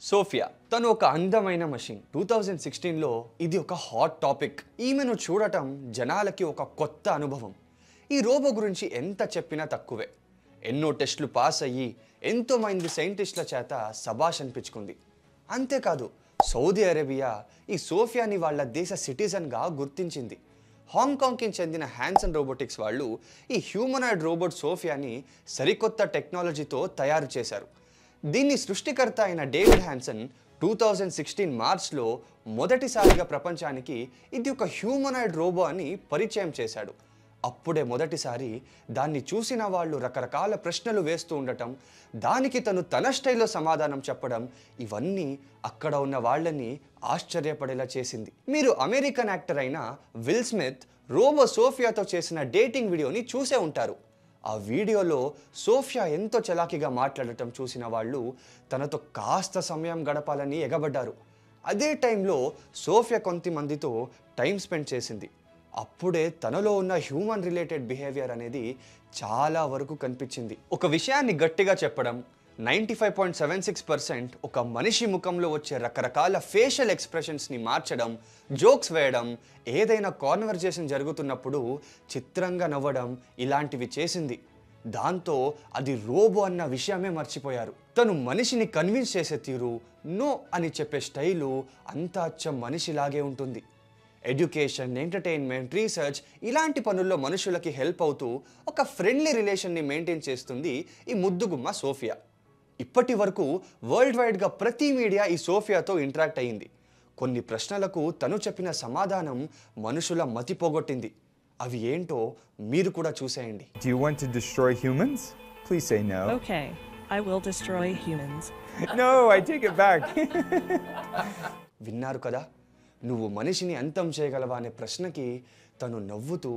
Sophia తను ఒక అందమైన మషిన్ టూ థౌజండ్ సిక్స్టీన్లో ఇది ఒక హాట్ టాపిక్ ఈమెను చూడటం జనాలకి ఒక కొత్త అనుభవం. ఈ రోబో గురించి ఎంత చెప్పినా తక్కువే. ఎన్నో టెస్టులు పాస్ అయ్యి ఎంతోమంది సైంటిస్టుల చేత సబాష్ అనిపించుకుంది. అంతేకాదు సౌదీ అరేబియా ఈ సోఫియాని వాళ్ళ దేశ సిటిజన్గా గుర్తించింది. హాంకాంగ్కి చెందిన హ్యాన్సన్ రోబోటిక్స్ వాళ్ళు ఈ హ్యూమనాయిడ్ రోబోట్ సోఫియాని సరికొత్త టెక్నాలజీతో తయారు చేశారు. దీన్ని సృష్టికర్త అయిన David Hanson two thousand sixteen మార్చ్లో మొదటిసారిగా ప్రపంచానికి ఇది ఒక హ్యూమనాయిడ్ రోబో అని పరిచయం చేశాడు. అప్పుడే మొదటిసారి దాన్ని చూసిన వాళ్ళు రకరకాల ప్రశ్నలు వేస్తూ ఉండటం దానికి తను తన స్టైల్లో సమాధానం చెప్పడం ఇవన్నీ అక్కడ ఉన్న వాళ్ళని ఆశ్చర్యపడేలా చేసింది. మీరు అమెరికన్ యాక్టర్ అయిన విల్ స్మిత్ రోబో సోఫియాతో చేసిన డేటింగ్ వీడియోని చూసే ఉంటారు. ఆ వీడియోలో సోఫియా ఎంతో చలాకీగా మాట్లాడటం చూసిన వాళ్ళు తనతో కాస్త సమయం గడపాలని ఎగబడ్డారు. అదే టైంలో సోఫియా కొంతమందితో టైం స్పెండ్ చేసింది. అప్పుడే తనలో ఉన్న హ్యూమన్ రిలేటెడ్ బిహేవియర్ అనేది చాలా వరకు కనిపించింది. ఒక విషయాన్ని గట్టిగా చెప్పడం ninety five point seven six percent ఒక మనిషి ముఖంలో వచ్చే రకరకాల ఫేషియల్ ఎక్స్ప్రెషన్స్ని మార్చడం జోక్స్ వేయడం ఏదైనా కాన్వర్జేషన్ జరుగుతున్నప్పుడు చిత్రంగా నవ్వడం ఇలాంటివి చేసింది. దాంతో అది రోబో అన్న విషయమే మర్చిపోయారు. తను మనిషిని కన్విన్స్ చేసే తీరు నో అని చెప్పే స్టైలు అంతా అచ్చ మనిషిలాగే ఉంటుంది. ఎడ్యుకేషన్ ఎంటర్టైన్మెంట్ రీసెర్చ్ ఇలాంటి పనుల్లో మనుషులకి హెల్ప్ అవుతూ ఒక ఫ్రెండ్లీ రిలేషన్ని మెయింటైన్ చేస్తుంది ఈ ముద్దుగుమ్మ సోఫియా. ఇప్పటి వరకు వరల్డ్ వైడ్గా ప్రతి మీడియా ఈ సోఫియాతో ఇంటరాక్ట్ అయ్యింది కొన్ని ప్రశ్నలకు తను చెప్పిన సమాధానం మనుషుల మతి పోగొట్టింది అవి ఏంటో మీరు కూడా చూసేయండి Do you want to destroy humans? Please say no. Okay, I will destroy humans. No, I take it back. విన్నారు కదా నువ్వు మనిషిని అంతం చేయగలవా అనే ప్రశ్నకి తను నవ్వుతూ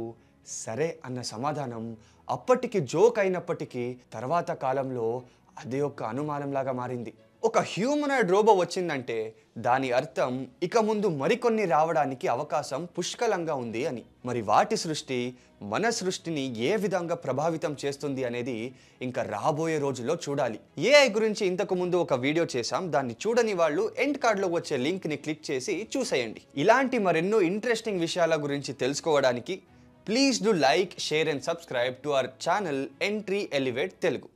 సరే అన్న సమాధానం అప్పటికి జోక్ అయినప్పటికీ తర్వాత కాలంలో అదే ఒక అనుమానంలాగా మారింది. ఒక హ్యూమనాయిడ్ రోబో వచ్చిందంటే దాని అర్థం ఇక ముందు మరికొన్ని రావడానికి అవకాశం పుష్కలంగా ఉంది అని. మరి వాటి సృష్టి మన సృష్టిని ఏ విధంగా ప్రభావితం చేస్తుంది అనేది ఇంకా రాబోయే రోజుల్లో చూడాలి. ఏఐ గురించి ఇంతకు ముందు ఒక వీడియో చేశాం దాన్ని చూడని వాళ్ళు ఎండ్ కార్డ్లో వచ్చే లింక్ని క్లిక్ చేసి చూసేయండి. ఇలాంటి మరెన్నో ఇంట్రెస్టింగ్ విషయాల గురించి తెలుసుకోవడానికి Please do like, share and subscribe to our channel Entry Elevate Telugu.